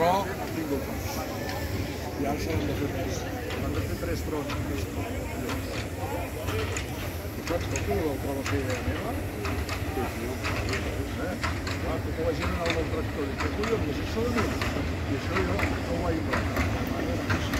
Pro i ara s'han de fer tres. Han de fer tres Pros. Saps que tu el proves fer idea meva? Sí, sí. Ah, Clar, tota la gent anava amb tractor i que collons, això de mi? I això jo no ho vaig implantar.